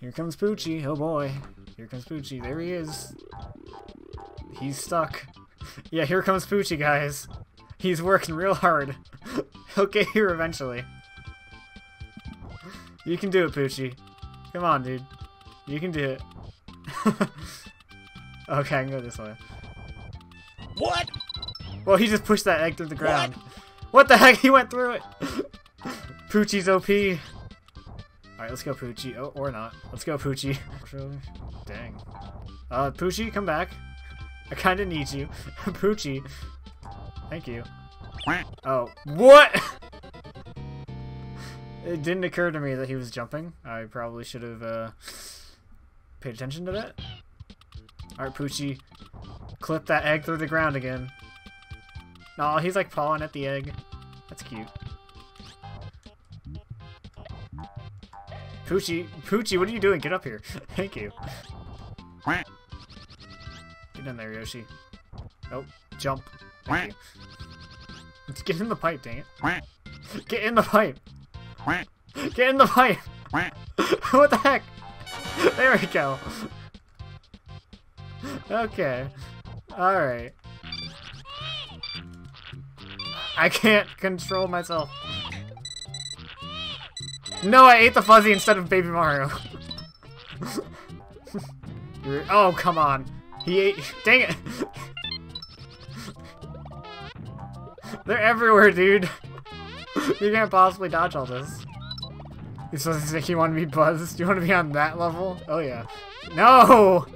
Here comes Poochie. Oh boy. Here comes Poochie. There he is. He's stuck. Yeah, here comes Poochie, guys. He's working real hard. He'll get here eventually. You can do it, Poochie. Come on, dude. You can do it. okay, I can go this way. What? Well, he just pushed that egg through the ground. What, the heck? He went through it! Poochie's OP. Alright, let's go, Poochie. Oh, or not. Let's go, Poochie. Dang. Uh, Poochie, come back. I kinda need you. Poochie. Thank you. Oh, what? it didn't occur to me that he was jumping. I probably should have, uh, paid attention to that. Alright, Poochie. Clip that egg through the ground again. No, he's like pawing at the egg. That's cute. Poochie, Poochie, what are you doing? Get up here. Thank you. Get in there, Yoshi. Oh, jump. Thank you. Let's get in the pipe, dang it. Get in the pipe. Get in the pipe. what the heck? There we go. Okay. Alright. I can't control myself. No, I ate the fuzzy instead of Baby Mario. oh, come on. He ate... Dang it. They're everywhere, dude. you can't possibly dodge all this. You supposed to say you want to be buzzed. Do you want to be on that level? Oh, yeah. No!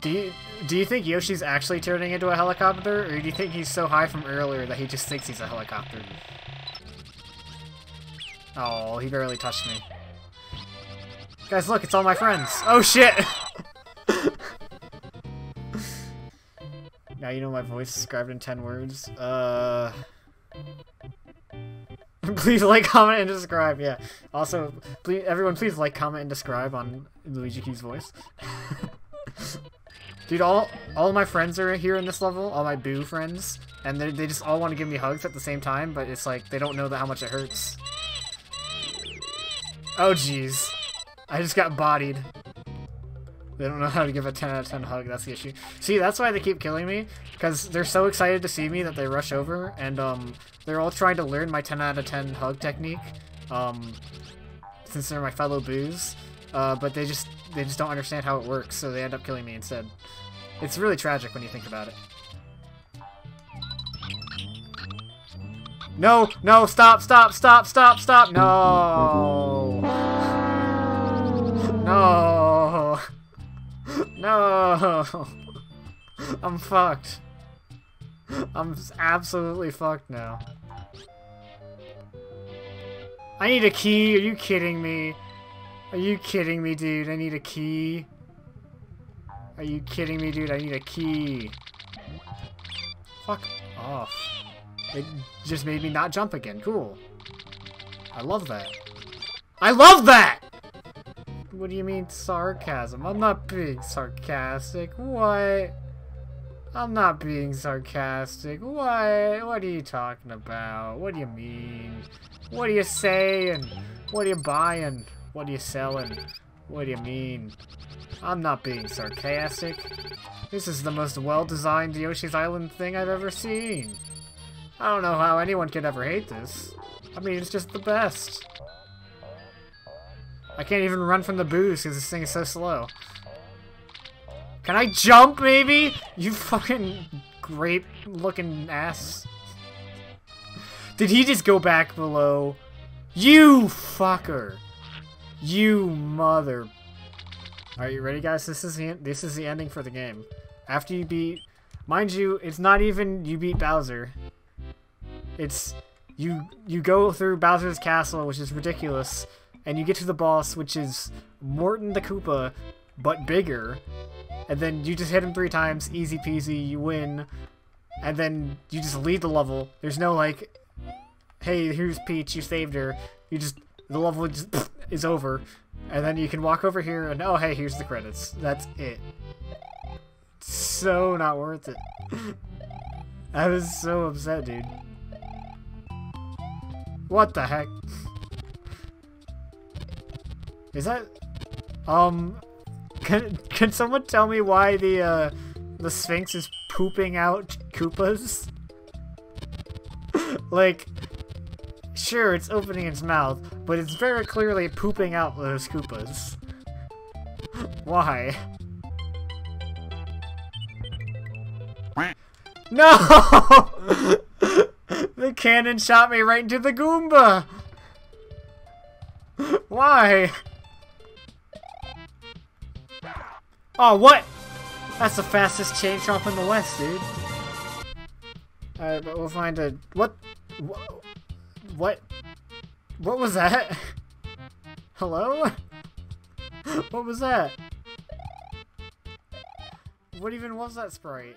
Do you, do you think Yoshi's actually turning into a helicopter, or do you think he's so high from earlier that he just thinks he's a helicopter? Oh, he barely touched me. Guys, look, it's all my friends. Oh, shit! now you know my voice described in 10 words. Uh... please like, comment, and describe, yeah. Also, please, everyone please like, comment, and describe on Luigi Q's voice. Dude, all all my friends are here in this level, all my Boo friends, and they just all want to give me hugs at the same time, but it's like, they don't know that how much it hurts. Oh, jeez. I just got bodied. They don't know how to give a 10 out of 10 hug, that's the issue. See, that's why they keep killing me, because they're so excited to see me that they rush over, and um, they're all trying to learn my 10 out of 10 hug technique, um, since they're my fellow boos, uh, but they just, they just don't understand how it works, so they end up killing me instead. It's really tragic when you think about it. No, no, stop, stop, stop, stop, stop, no! No! No! I'm fucked. I'm absolutely fucked now. I need a key, are you kidding me? Are you kidding me, dude? I need a key. Are you kidding me, dude? I need a key. Fuck off. It just made me not jump again. Cool. I love that. I love that! What do you mean sarcasm? I'm not being sarcastic. What? I'm not being sarcastic. What? What are you talking about? What do you mean? What are you saying? What are you buying? What are you selling? What do you mean? I'm not being sarcastic. This is the most well-designed Yoshi's Island thing I've ever seen. I don't know how anyone could ever hate this. I mean, it's just the best. I can't even run from the boos because this thing is so slow. Can I jump, maybe? You fucking grape-looking ass. Did he just go back below? You fucker. You mother Are you ready guys? This is the this is the ending for the game. After you beat mind you, it's not even you beat Bowser. It's you you go through Bowser's castle, which is ridiculous, and you get to the boss, which is Morton the Koopa, but bigger. And then you just hit him three times, easy peasy, you win. And then you just leave the level. There's no like, hey, here's Peach, you saved her. You just, the level just is over. And then you can walk over here and, oh, hey, here's the credits. That's it. So not worth it. I was so upset, dude. What the heck? Is that... Um... Can, can someone tell me why the, uh... The Sphinx is pooping out Koopas? like... Sure, it's opening its mouth, but it's very clearly pooping out those Koopas. why? No! the cannon shot me right into the Goomba! Why? Oh, what? That's the fastest chain chomp in the West, dude. Alright, but we'll find a... What? What? What was that? Hello? What was that? What even was that sprite?